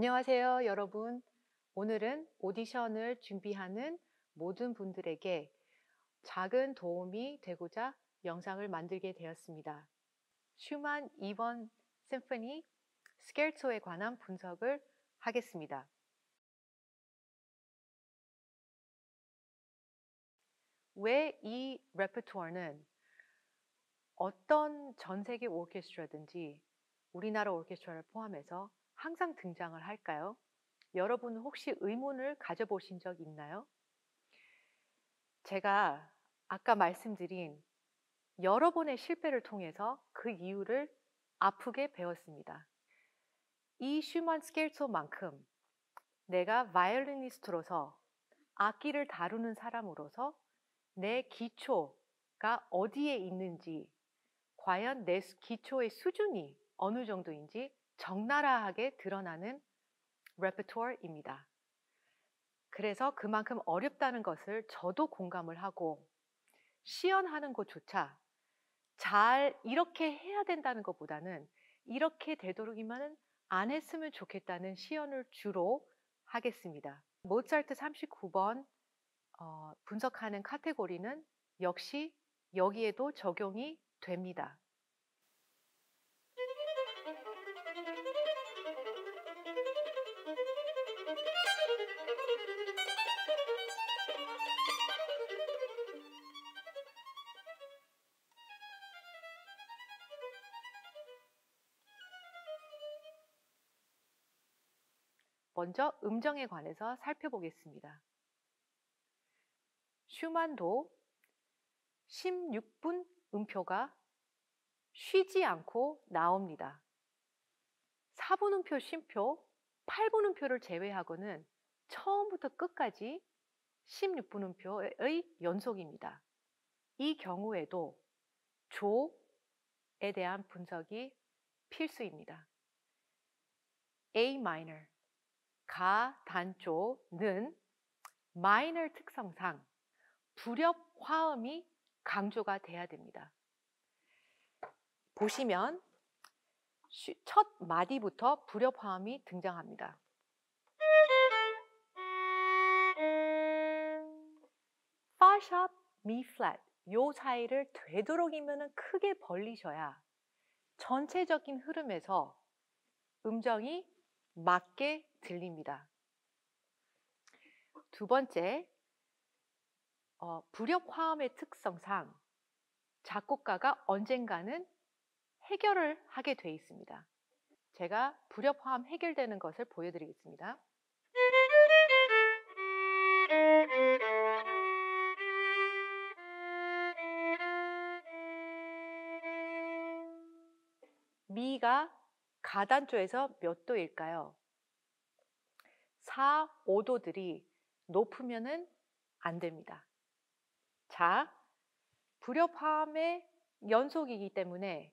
안녕하세요, 여러분. 오늘은 오디션을 준비하는 모든 분들에게 작은 도움이 되고자 영상을 만들게 되었습니다. 슈만 2번 심포니 스케르초에 관한 분석을 하겠습니다. 왜 이 레퍼토어는 어떤 전 세계 오케스트라든지 우리나라 오케스트라를 포함해서 항상 등장을 할까요? 여러분은 혹시 의문을 가져보신 적 있나요? 제가 아까 말씀드린 여러 번의 실패를 통해서 그 이유를 아프게 배웠습니다. 이 슈만 스케르초만큼 내가 바이올리니스트로서 악기를 다루는 사람으로서 내 기초가 어디에 있는지 과연 내 기초의 수준이 어느 정도인지 적나라하게 드러나는 레퍼토어입니다. 그래서 그만큼 어렵다는 것을 저도 공감을 하고 시연하는 것조차 잘 이렇게 해야 된다는 것보다는 이렇게 되도록이면 안 했으면 좋겠다는 시연을 주로 하겠습니다. 모차르트 39번 어, 분석하는 카테고리는 역시 여기에도 적용이 됩니다. 먼저 음정에 관해서 살펴보겠습니다. 슈만도 16분 음표가 쉬지 않고 나옵니다. 4분 음표, 쉼표, 8분 음표를 제외하고는 처음부터 끝까지 16분 음표의 연속입니다. 이 경우에도 조에 대한 분석이 필수입니다. A minor, 가 단조 는 마이너 특성상 불협 화음이 강조가 돼야 됩니다. 보시면 첫 마디부터 불협 화음이 등장합니다. 파샵, 미 플랫 요 사이를 되도록이면 크게 벌리셔야 전체적인 흐름에서 음정이 맞게 들립니다. 두 번째, 어, 불협 화음의 특성상 작곡가가 언젠가는 해결을 하게 돼 있습니다. 제가 불협 화음 해결되는 것을 보여드리겠습니다. 미가 가단조에서 몇 도일까요? 4, 5도들이 높으면은 안 됩니다. 자, 불협화음의 연속이기 때문에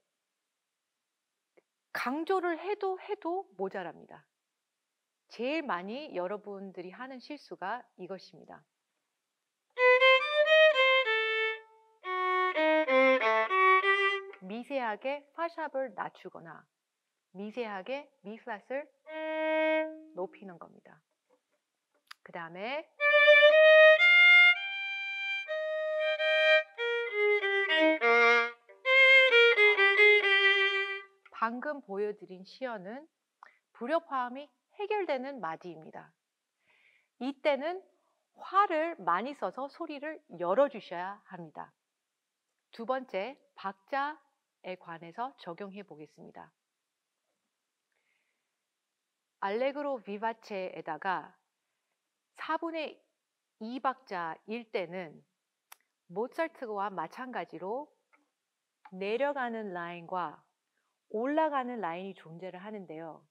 강조를 해도 해도 모자랍니다. 제일 많이 여러분들이 하는 실수가 이것입니다. 미세하게 파샵을 낮추거나 미세하게 미 플랫을 높이는 겁니다. 그 다음에 방금 보여드린 시연은 불협화음이 해결되는 마디입니다. 이때는 화를 많이 써서 소리를 열어주셔야 합니다. 두 번째, 박자에 관해서 적용해 보겠습니다. 알레그로 비바체에다가 4분의 2박자일 때는 모차르트와 마찬가지로 내려가는 라인과 올라가는 라인이 존재를 하는데요.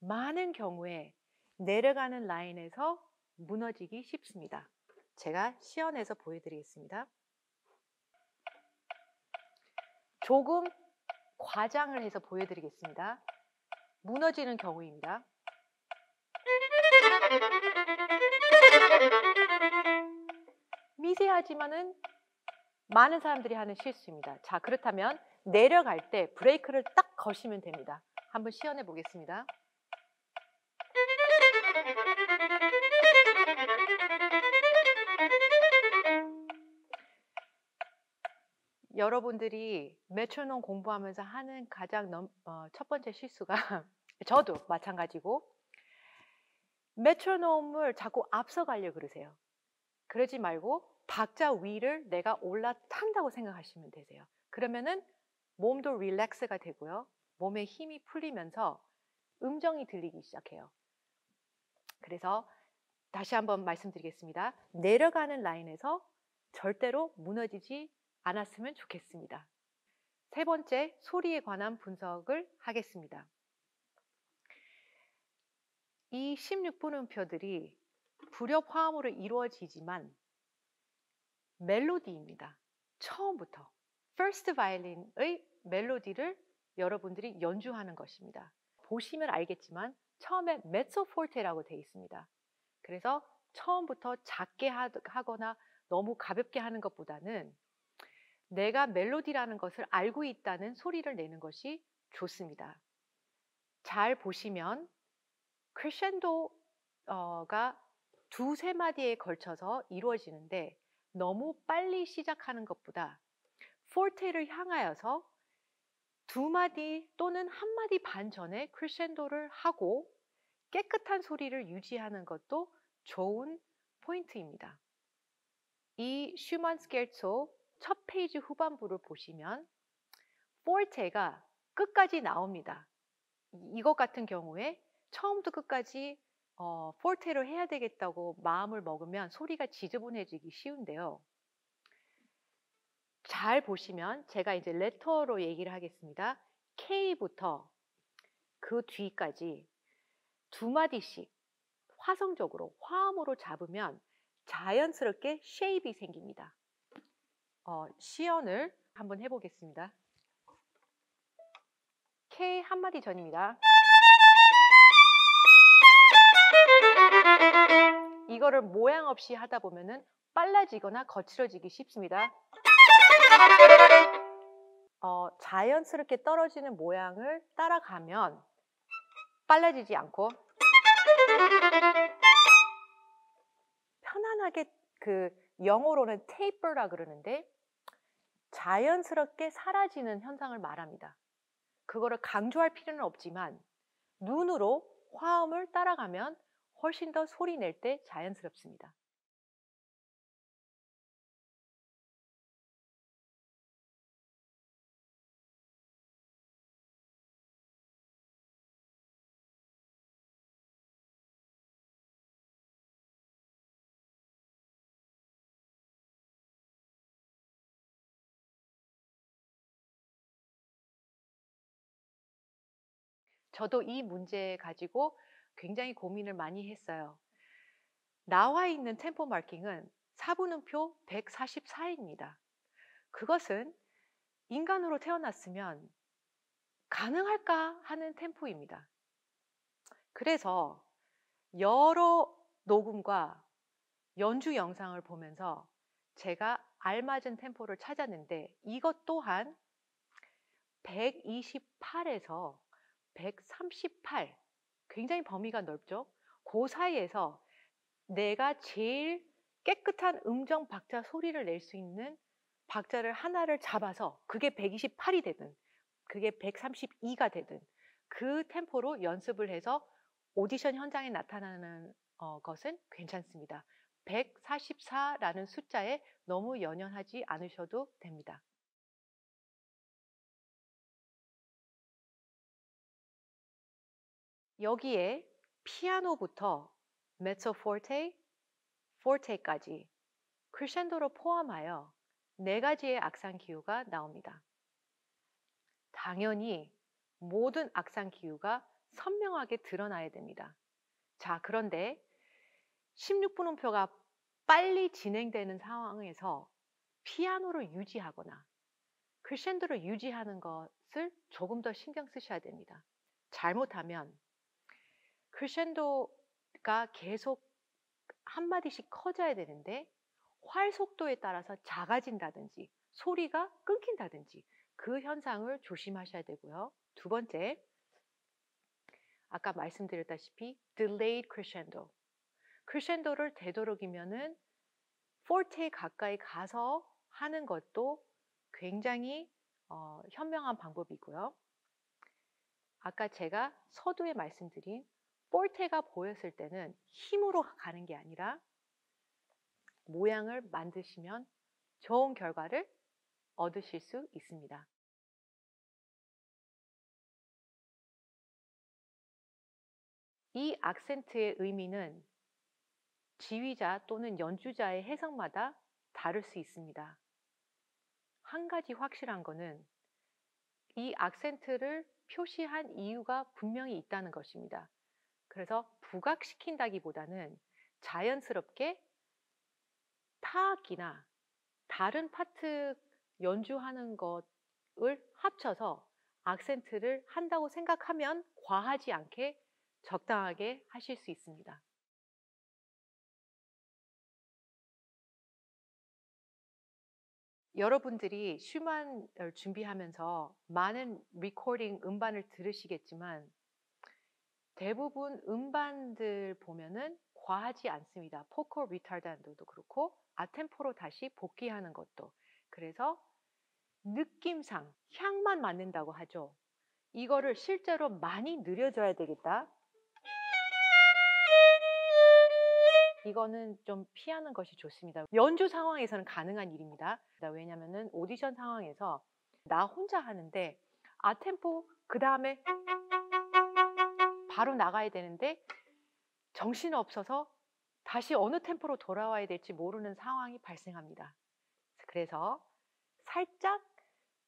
많은 경우에 내려가는 라인에서 무너지기 쉽습니다. 제가 시연해서 보여드리겠습니다. 조금 과장을 해서 보여드리겠습니다. 무너지는 경우입니다. 미세하지만은 많은 사람들이 하는 실수입니다. 자, 그렇다면 내려갈 때 브레이크를 딱 거시면 됩니다. 한번 시연해 보겠습니다. 여러분들이 메트로놈 공부하면서 하는 가장 넘, 어, 첫 번째 실수가 저도 마찬가지고 메트로놈을 자꾸 앞서가려 그러세요. 그러지 말고 박자 위를 내가 올라탄다고 생각하시면 되세요. 그러면은 몸도 릴렉스가 되고요. 몸에 힘이 풀리면서 음정이 들리기 시작해요. 그래서 다시 한번 말씀드리겠습니다. 내려가는 라인에서 절대로 무너지지 않았으면 좋겠습니다. 세 번째, 소리에 관한 분석을 하겠습니다. 이 16분 음표들이 불협 화음으로 이루어지지만 멜로디입니다. 처음부터 first violin의 멜로디를 여러분들이 연주하는 것입니다. 보시면 알겠지만 처음에 mezzo forte라고 되어 있습니다. 그래서 처음부터 작게 하거나 너무 가볍게 하는 것보다는 내가 멜로디라는 것을 알고 있다는 소리를 내는 것이 좋습니다. 잘 보시면 크레센도가 두세 마디에 걸쳐서 이루어지는데 너무 빨리 시작하는 것보다 포테를 향하여서 두 마디 또는 한 마디 반 전에 크레센도를 하고 깨끗한 소리를 유지하는 것도 좋은 포인트입니다. 이 슈만 스케르초 첫 페이지 후반부를 보시면 포르테가 끝까지 나옵니다. 이것 같은 경우에 처음부터 끝까지 어, 포르테를 해야 되겠다고 마음을 먹으면 소리가 지저분해지기 쉬운데요. 잘 보시면 제가 이제 letter로 얘기를 하겠습니다. K부터 그 뒤까지 두 마디씩 화성적으로 화음으로 잡으면 자연스럽게 쉐입이 생깁니다. 어, 시연을 한번 해보겠습니다. K 한마디 전입니다. 이거를 모양 없이 하다 보면은 빨라지거나 거칠어지기 쉽습니다. 어, 자연스럽게 떨어지는 모양을 따라가면 빨라지지 않고 편안하게 그 영어로는 taper라 그러는데 자연스럽게 사라지는 현상을 말합니다. 그거를 강조할 필요는 없지만 눈으로 화음을 따라가면 훨씬 더 소리 낼 때 자연스럽습니다. 저도 이 문제 가지고 굉장히 고민을 많이 했어요. 나와 있는 템포 마킹은 4분음표 144입니다. 그것은 인간으로 태어났으면 가능할까 하는 템포입니다. 그래서 여러 녹음과 연주 영상을 보면서 제가 알맞은 템포를 찾았는데 이것 또한 128에서 138 굉장히 범위가 넓죠. 그 사이에서 내가 제일 깨끗한 음정 박자 소리를 낼 수 있는 박자를 하나를 잡아서 그게 128이 되든 그게 132가 되든 그 템포로 연습을 해서 오디션 현장에 나타나는 어, 것은 괜찮습니다. 144라는 숫자에 너무 연연하지 않으셔도 됩니다. 여기에 피아노부터 메소 포테, 포테까지 크리센도로 포함하여 네 가지의 악상 기호가 나옵니다. 당연히 모든 악상 기호가 선명하게 드러나야 됩니다. 자, 그런데 16분음표가 빨리 진행되는 상황에서 피아노를 유지하거나 크리센도를 유지하는 것을 조금 더 신경 쓰셔야 됩니다. 잘못하면 크리센도가 계속 한 마디씩 커져야 되는데 활 속도에 따라서 작아진다든지 소리가 끊긴다든지 그 현상을 조심하셔야 되고요. 두 번째, 아까 말씀드렸다시피 delayed crescendo. 크리센도를 되도록이면은 포르테에 가까이 가서 하는 것도 굉장히 어, 현명한 방법이고요. 아까 제가 서두에 말씀드린 볼테가 보였을 때는 힘으로 가는 게 아니라 모양을 만드시면 좋은 결과를 얻으실 수 있습니다. 이 악센트의 의미는 지휘자 또는 연주자의 해석마다 다를 수 있습니다. 한 가지 확실한 것은 이 악센트를 표시한 이유가 분명히 있다는 것입니다. 그래서 부각시킨다기보다는 자연스럽게 타악기나 다른 파트 연주하는 것을 합쳐서 악센트를 한다고 생각하면 과하지 않게 적당하게 하실 수 있습니다. 여러분들이 슈만을 준비하면서 많은 recording 음반을 들으시겠지만 대부분 음반들 보면은 과하지 않습니다. 포코 리타르단도도 그렇고 아템포로 다시 복귀하는 것도 그래서 느낌상 향만 맡는다고 하죠. 이거를 실제로 많이 느려져야 되겠다. 이거는 좀 피하는 것이 좋습니다. 연주 상황에서는 가능한 일입니다. 왜냐하면 오디션 상황에서 나 혼자 하는데 아템포 그 다음에 바로 나가야 되는데 정신 없어서 다시 어느 템포로 돌아와야 될지 모르는 상황이 발생합니다. 그래서 살짝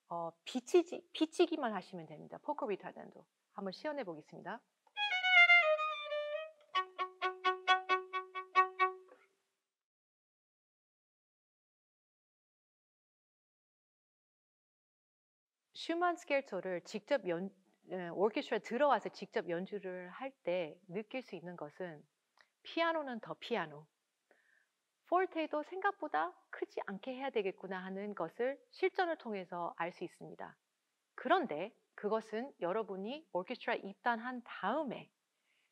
어, 비치지, 비치기만 하시면 됩니다. 포커 리타단도 한번 시연해 보겠습니다. 슈만 스켈토를 직접 연, 오케스트라에 들어와서 직접 연주를 할 때 느낄 수 있는 것은 피아노는 더 피아노, 폴테도 생각보다 크지 않게 해야 되겠구나 하는 것을 실전을 통해서 알 수 있습니다. 그런데 그것은 여러분이 오케스트라 입단한 다음에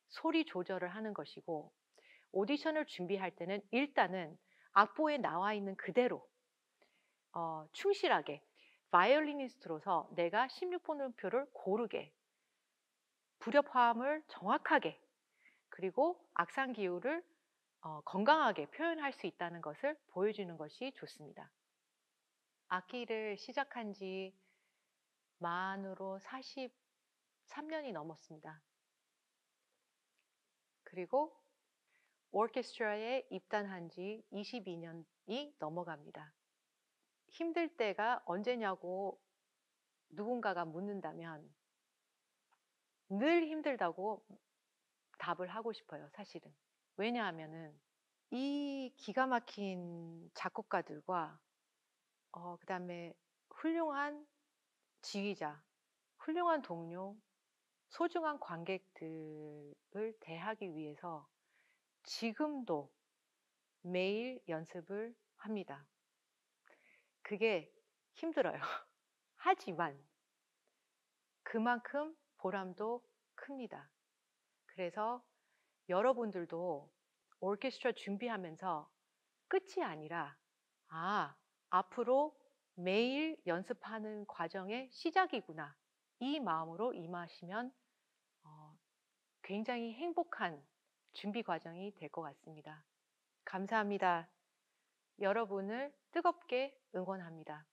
소리 조절을 하는 것이고 오디션을 준비할 때는 일단은 악보에 나와 있는 그대로 어, 충실하게 바이올리니스트로서 내가 16번음표를 고르게 불협화음을 정확하게 그리고 악상 기호를 어, 건강하게 표현할 수 있다는 것을 보여주는 것이 좋습니다. 악기를 시작한 지 만으로 43년이 넘었습니다. 그리고 오케스트라에 입단한 지 22년이 넘어갑니다. 힘들 때가 언제냐고 누군가가 묻는다면 늘 힘들다고 답을 하고 싶어요, 사실은. 왜냐하면은 이 기가 막힌 작곡가들과 어, 그 다음에 훌륭한 지휘자, 훌륭한 동료, 소중한 관객들을 대하기 위해서 지금도 매일 연습을 합니다. 그게 힘들어요. 하지만 그만큼 보람도 큽니다. 그래서 여러분들도 오케스트라 준비하면서 끝이 아니라 아, 앞으로 매일 연습하는 과정의 시작이구나. 이 마음으로 임하시면 어, 굉장히 행복한 준비 과정이 될 것 같습니다. 감사합니다. 여러분을 뜨겁게 응원합니다.